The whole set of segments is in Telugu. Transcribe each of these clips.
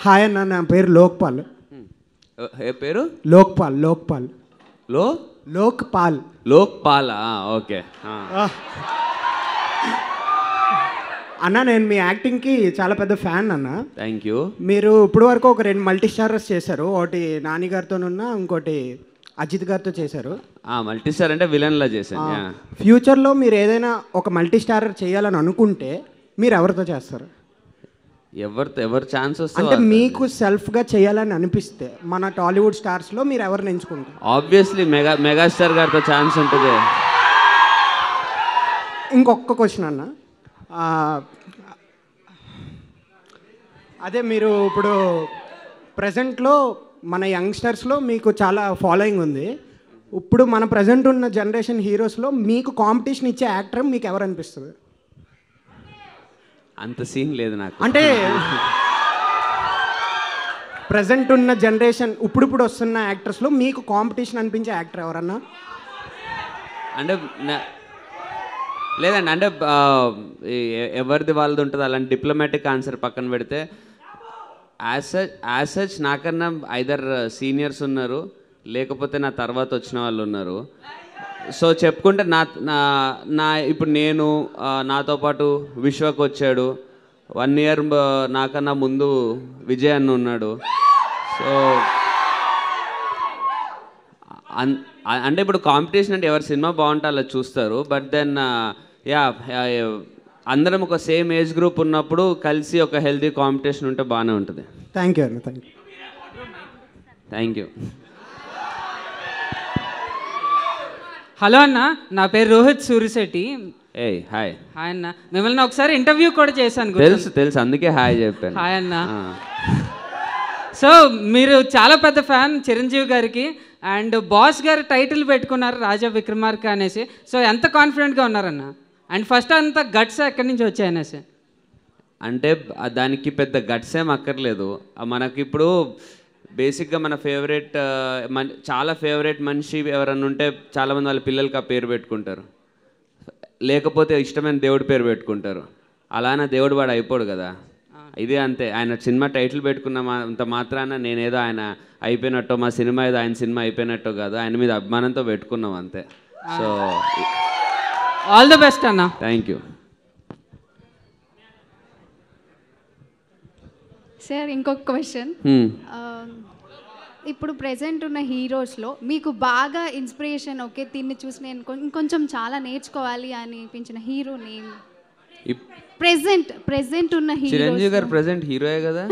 హాయ్ అన్న నా పేరు లోక్పాల్. ఏ- పేరు? లోక్పాల్ లోక్పాల్. లో? లోక్పాల్. లోక్ పాల్ ఓకే. అన్న నేను మీ యాక్టింగ్కి చాలా పెద్ద ఫ్యాన్ అన్న. Thank you. మీరు ఇప్పుడు వరకు ఒక రెండు మల్టీ స్టారర్స్ చేశారు. ఒకటి నాని గారితోనున్న ఇంకోటి అజిత్ గారితో చేశారు. మల్టీ స్టార్ అంటే విలన్లా చేశాను. యా. ఫ్యూచర్లో మీరు ఏదైనా ఒక మల్టీ స్టారర్ చేయాలని అనుకుంటే మీరు ఎవరితో చేస్తారు? ఎవరితో ఎవరు ఛాన్స్ వస్తే అంటే మీకు సెల్ఫ్గా చేయాలని అనిపిస్తే మన టాలీవుడ్ స్టార్స్లో మీరు ఎవరిని ఎంచుకుంటారు? ఆబ్వియస్లీ మెగా మెగాస్టార్ గారితో ఛాన్స్ ఉంటుంది. ఇంకొక క్వశ్చన్ అన్న. అదే మీరు ఇప్పుడు ప్రజెంట్లో మన యంగ్స్టర్స్లో మీకు చాలా ఫాలోయింగ్ ఉంది. ఇప్పుడు మన ప్రజెంట్ ఉన్న జనరేషన్ హీరోస్లో మీకు కాంపిటీషన్ ఇచ్చే యాక్టర్ మీకు ఎవరు అనిపిస్తుంది? అంత సీన్ లేదు నాకు. అంటే ప్రజెంట్ ఉన్న జనరేషన్ ఇప్పుడిప్పుడు వస్తున్న యాక్టర్స్లో మీకు కాంపిటీషన్ అనిపించే యాక్టర్ ఎవరన్నా? అంటే లేదండి అంటే ఎవరిది వాళ్ళది ఉంటుంది అలాంటి డిప్లొమాటిక్ ఆన్సర్ పక్కన పెడితే యాజ్ సచ్ యాజ్ సచ్ నాకన్నా ఐదర్ సీనియర్స్ ఉన్నారు లేకపోతే నా తర్వాత వచ్చిన వాళ్ళు ఉన్నారు. సో చెప్పుకుంటే నా నా ఇప్పుడు నేను నాతో పాటు విశ్వక్ వచ్చాడు. వన్ ఇయర్ నాకన్నా ముందు విజయ్ అన్న ఉన్నాడు. సో అంటే ఇప్పుడు కాంపిటీషన్ అంటే ఎవరి సినిమా బాగుంటే అలా చూస్తారు బట్ దెన్ యా అందరం ఒక సేమ్ ఏజ్ గ్రూప్ ఉన్నప్పుడు కలిసి ఒక హెల్తీ కాంపిటీషన్ ఉంటే బాగానే ఉంటుంది. Thank you thank you thank you hello అన్న నా పేరు రోహిత్ సూరిశెట్టి. ఏయ్ హాయ్ హాయ్ అన్న. మిమ్మల్ని ఒకసారి ఇంటర్వ్యూ కూడా చేశాను? తెలుసు తెలుసు. అందుకే హాయ్ చెప్పాను. హాయ్ అన్న. సో మీరు చాలా పెద్ద ఫ్యాన్ చిరంజీవి గారికి అండ్ బాస్ గారు టైటిల్ పెట్టుకున్నారు రాజా విక్రమార్క అనేసి. సో ఎంత కాన్ఫిడెంట్గా ఉన్నారన్న అండ్ ఫస్ట్ అంత గట్స్ ఎక్కడి నుంచి వచ్చాయి అనేసి? అంటే దానికి పెద్ద గట్స్ ఏం అక్కర్లేదు. ఆ మనకి ఇప్పుడు బేసిక్గా మన ఫేవరెట్ మన చాలా ఫేవరెట్ మనిషి ఎవరన్నా ఉంటే చాలామంది వాళ్ళ పిల్లలకి ఆ పేరు పెట్టుకుంటారు. లేకపోతే ఇష్టమైన దేవుడి పేరు పెట్టుకుంటారు. అలానే దేవుడు వాడు అయిపోడు కదా. ఇదే అంతే. ఆయన సినిమా టైటిల్ పెట్టుకున్న మా- అంత మాత్రాన నేనేదో ఆయన అయిపోయినట్టో మా సినిమా ఏదో ఆయన సినిమా అయిపోయినట్టో కాదు ఆయన మీద అభిమానంతో పెట్టుకున్నాం అంతే. సో ఆల్ ద బెస్ట్ అన్న. థ్యాంక్ యూ సార్ ఇంకొక క్వశ్చన్ ఇప్పుడు ప్రెసెంట్ ఉన్న హీరోస్లో మీకు బాగా ఇన్స్పిరేషన్ ఓకే తిన్ని చూసి నేను ఇంకొంచెం చాలా నేర్చుకోవాలి అని అనిపించిన హీరో నేమ్ ప్రెసెంట్ ప్రెసెంట్ ఉన్న చిరంజీవి హీరో గారు ప్రజెంట్ హీరోయే కదా?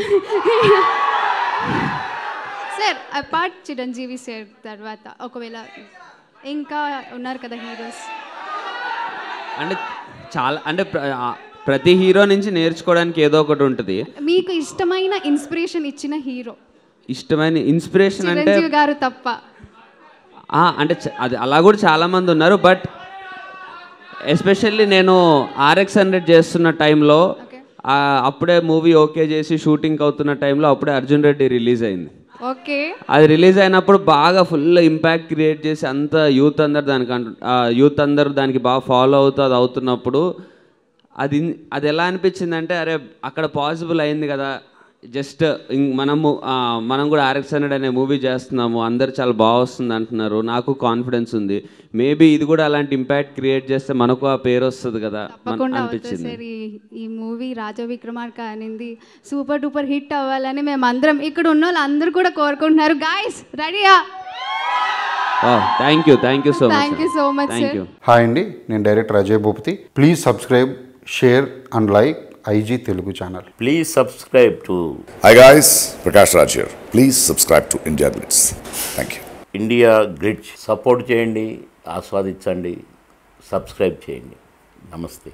సార్ అపార్ట్ చిరంజీవి సార్ తర్వాత ఒకవేళ ఇంకా ఉన్నారు కదా హీరోస్ అంటే చాలా అంటే ప్రతి హీరో నుంచి నేర్చుకోవడానికి ఏదో ఒకటి ఉంటుంది. మీకు ఇష్టమైన ఇన్స్పిరేషన్ ఇచ్చిన హీరో ఇష్టమైన ఇన్స్పిరేషన్ అంటే గారు తప్ప. అంటే అది అలా కూడా చాలా మంది ఉన్నారు బట్ ఎస్పెషల్లీ నేను ఆర్ఎక్స్ హండ్రెడ్ చేస్తున్న టైంలో అప్పుడే మూవీ ఓకే చేసి షూటింగ్ అవుతున్న టైంలో అప్పుడే అర్జున్ రెడ్డి రిలీజ్ అయింది. ఓకే. అది రిలీజ్ అయినప్పుడు బాగా ఫుల్ ఇంపాక్ట్ క్రియేట్ చేసి అంత యూత్ అందరు దానికి యూత్ అందరూ దానికి బాగా ఫాలో అవుతూ అది అవుతున్నప్పుడు అది అది ఎలా అనిపించింది అంటే అరే అక్కడ పాసిబుల్ అయింది కదా జస్ట్ మనము మనం కూడా ఆర్ఎక్స్ హండ్రెడ్ అనే మూవీ చేస్తున్నాము. అందరు చాలా బాగా వస్తుంది అంటున్నారు. నాకు కాన్ఫిడెన్స్ ఉంది. మేబీ ఇది కూడా అలాంటి ఇంపాక్ట్ క్రియేట్ చేస్తే మనకు ఆ పేరు వస్తుంది కదా. అనిపించింది. సార్. ఈ మూవీ రాజా విక్రమార్క అనేది. సూపర్ డూపర్ హిట్ అవ్వాలని మేము అందరం ఇక్కడ ఉన్న వాళ్ళు అందరూ కూడా కోరుకుంటున్నారు గాయస్ రెడీయా thank you thank you so much thank you so much thank you hi అండి నేను director Ajay Bhupathi. Please subscribe share and like IG Telugu channel. Please subscribe to I guys Prakash Raj please subscribe to India grids thank you India grids support చేయండి ఆస్వాదించండి సబ్స్క్రైబ్ చేయండి. నమస్తే